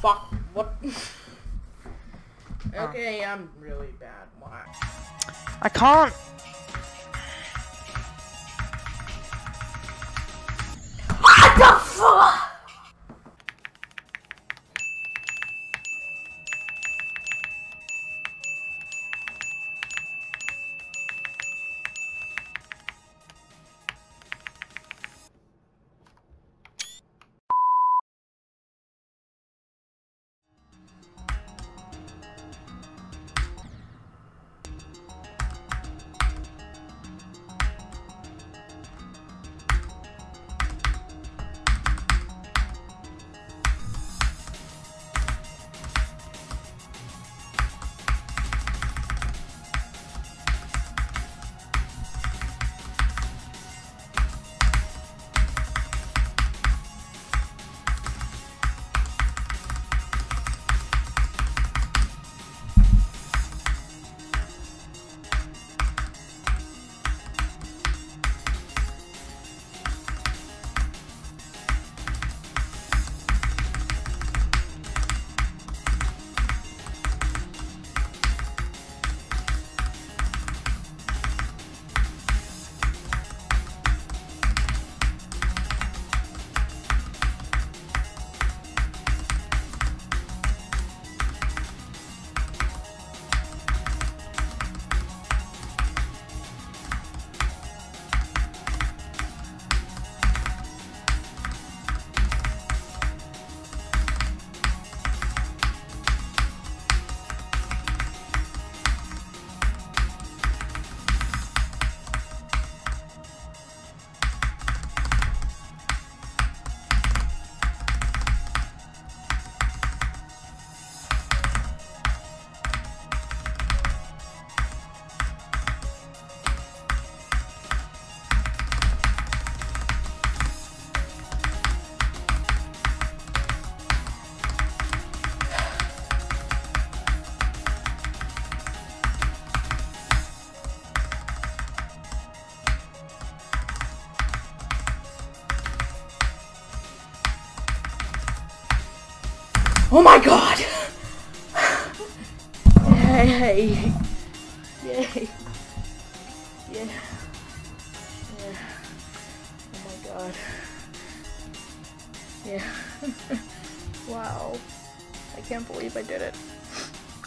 fuck? What? okay, I'm really bad. Why? I can't. Oh my god! Yay! Yay! Yeah. Yeah. Oh my god. Yeah. wow. I can't believe I did it.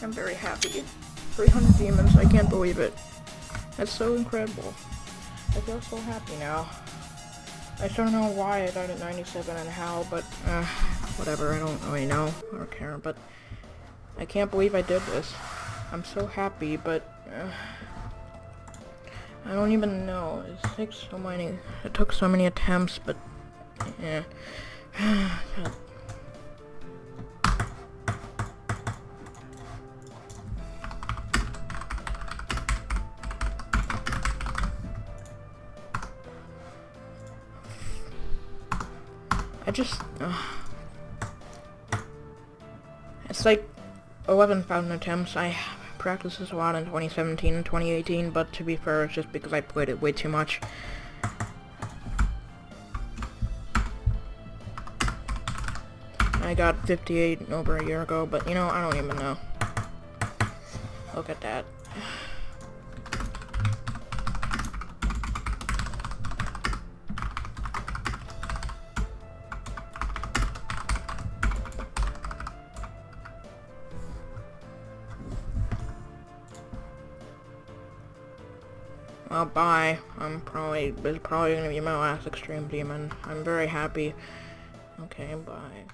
I'm very happy. 300 demons, I can't believe it. That's so incredible. I feel so happy now. I don't know why I got it 97 and how, but uh, whatever, I don't really know or care, but I can't believe I did this. I'm so happy, but uh, I don't even know. It takes so many, it took so many attempts, but yeah. I just... Uh, it's like 11,000 attempts. I practiced this a lot in 2017 and 2018, but to be fair, it's just because I played it way too much. I got 58 over a year ago, but you know, I don't even know. Look at that. Well, bye. I'm probably, this is probably gonna be my last extreme demon. I'm very happy. Okay, bye.